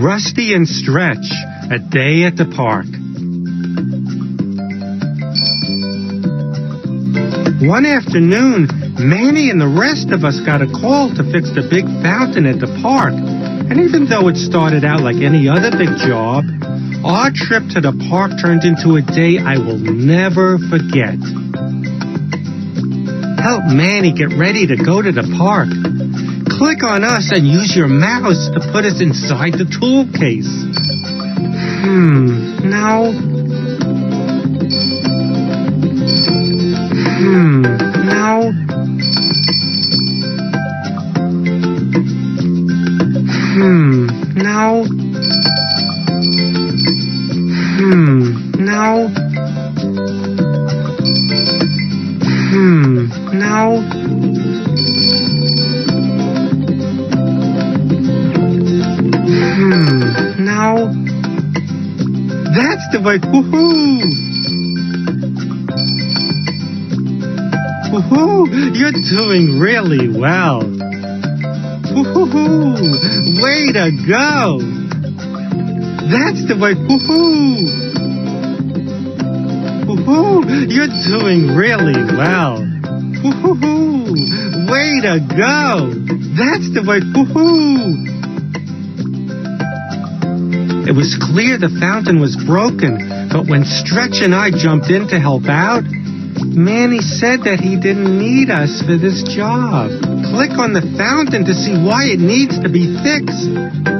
Rusty and Stretch, a day at the park. One afternoon, Manny and the rest of us got a call to fix the big fountain at the park. And even though it started out like any other big job, our trip to the park turned into a day I will never forget. Help Manny get ready to go to the park. Click on us and use your mouse to put us inside the tool case. Hmm, now. Hmm, now. Hmm, now. Hmm, now. Hmm, now. That's the way. Woohoo! Woohoo! You're doing really well. Woohoo! Way to go! That's the way. Woohoo! Woohoo! You're doing really well. Woohoo! Way to go! That's the way. Woohoo! It was clear the fountain was broken, but when Stretch and I jumped in to help out, Manny said that he didn't need us for this job. Click on the fountain to see why it needs to be fixed.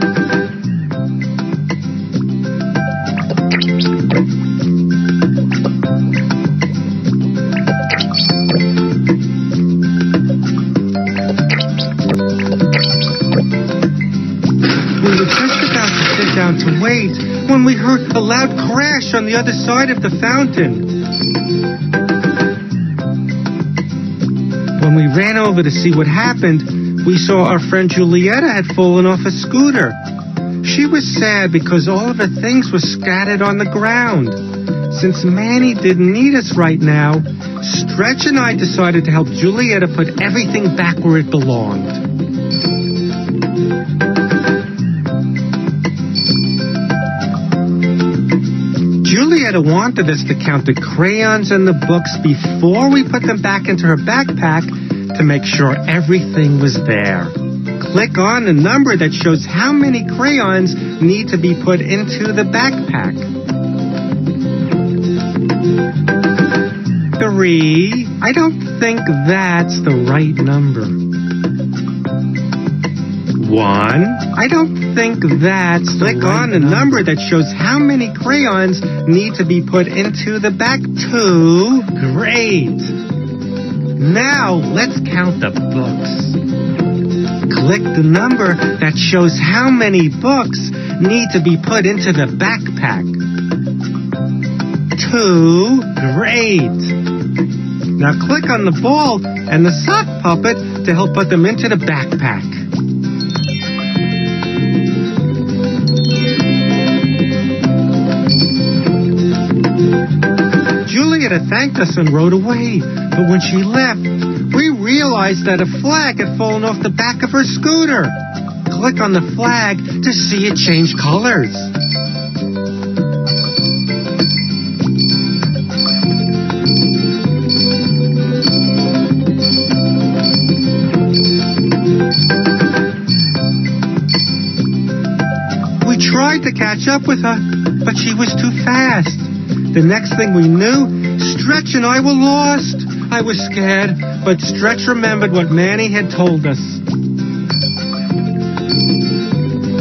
Heard a loud crash on the other side of the fountain. When we ran over to see what happened, we saw our friend Julietta had fallen off a scooter. She was sad because all of her things were scattered on the ground. Since Manny didn't need us right now, Stretch and I decided to help Julietta put everything back where it belonged. Julietta wanted us to count the crayons and the books before we put them back into her backpack to make sure everything was there. Click on the number that shows how many crayons need to be put into the backpack. Three. I don't think that's the right number. One. I don't think that's Click on the number that shows how many crayons need to be put into the back. Two. Great. Now let's count the books. Click the number that shows how many books need to be put into the backpack. Two. Great. Now click on the ball and the sock puppet to help put them into the backpack. Julietta thanked us and rode away, but when she left, we realized that a flag had fallen off the back of her scooter. Click on the flag to see it change colors. We tried to catch up with her, but she was too fast. The next thing we knew, Stretch and I were lost. I was scared, but Stretch remembered what Manny had told us.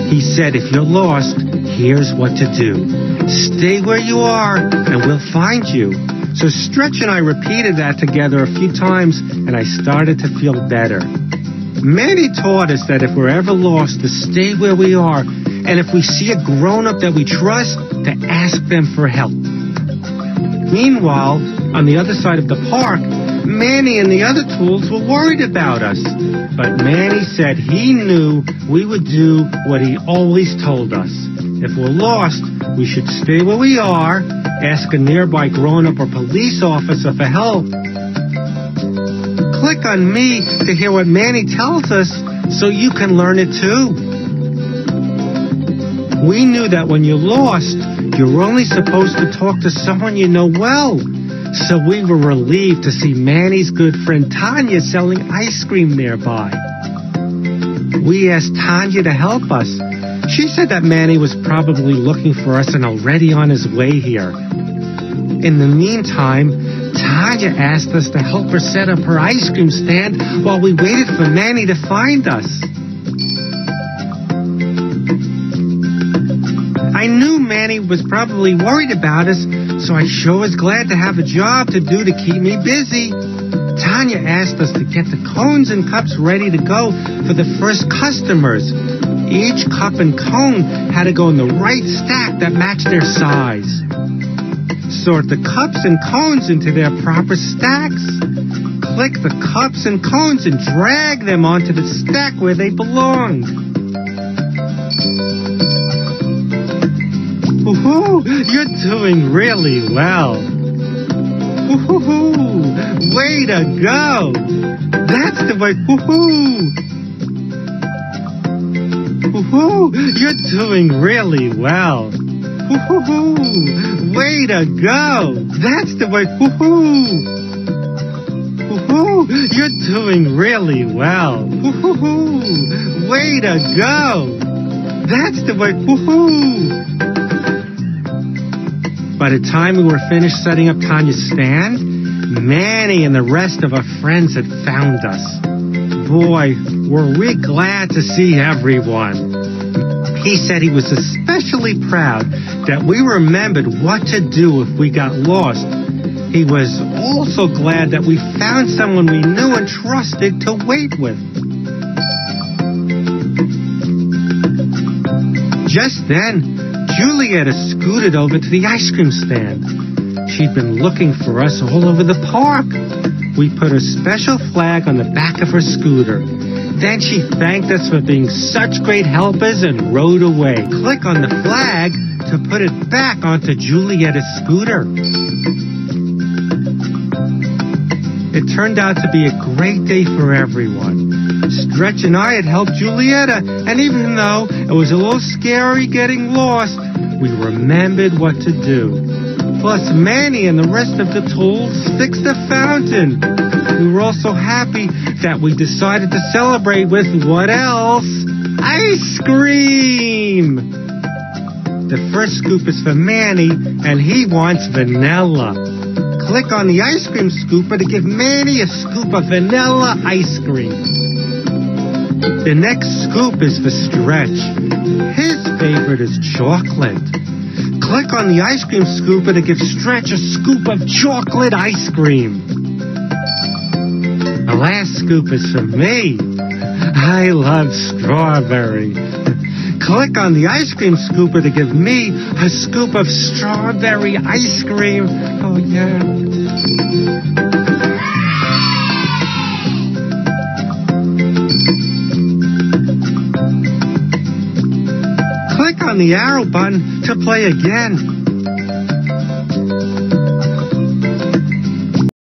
He said, if you're lost, here's what to do. Stay where you are, and we'll find you. So Stretch and I repeated that together a few times, and I started to feel better. Manny taught us that if we're ever lost, to stay where we are, and if we see a grown-up that we trust, to ask them for help. Meanwhile, on the other side of the park, Manny and the other tools were worried about us. But Manny said he knew we would do what he always told us. If we're lost, we should stay where we are, ask a nearby grown-up or police officer for help. Click on me to hear what Manny tells us so you can learn it too. We knew that when you're lost, you're only supposed to talk to someone you know well. So we were relieved to see Manny's good friend Tanya selling ice cream nearby. We asked Tanya to help us. She said that Manny was probably looking for us and already on his way here. In the meantime, Tanya asked us to help her set up her ice cream stand while we waited for Manny to find us. Was probably worried about us, so I sure was glad to have a job to do to keep me busy. Tanya asked us to get the cones and cups ready to go for the first customers. Each cup and cone had to go in the right stack that matched their size. Sort the cups and cones into their proper stacks. Click the cups and cones and drag them onto the stack where they belonged. Woohoo! You're doing really well. Woohoo! Way to go! That's the way. Woohoo! Woohoo! You're doing really well. Woohoo! Way to go! That's the way. Woohoo! Woohoo! You're doing really well. Woohoo! Way to go! That's the way. Woohoo! By the time we were finished setting up Tanya's stand, Manny and the rest of our friends had found us. Boy, were we glad to see everyone. He said he was especially proud that we remembered what to do if we got lost. He was also glad that we found someone we knew and trusted to wait with. Just then, Julieta scooted over to the ice cream stand. She'd been looking for us all over the park. We put a special flag on the back of her scooter. Then she thanked us for being such great helpers and rode away. Click on the flag to put it back onto Julietta's scooter. It turned out to be a great day for everyone. Stretch and I had helped Julietta, and even though it was a little scary getting lost, we remembered what to do. Plus, Manny and the rest of the tools fixed the fountain. We were also happy that we decided to celebrate with what else? Ice cream! The first scoop is for Manny, and he wants vanilla. Click on the ice cream scooper to give Manny a scoop of vanilla ice cream. The next scoop is for Stretch. His favorite is chocolate. Click on the ice cream scooper to give Stretch a scoop of chocolate ice cream. The last scoop is for me. I love strawberry. Click on the ice cream scooper to give me a scoop of strawberry ice cream. Oh, yeah. The arrow button to play again.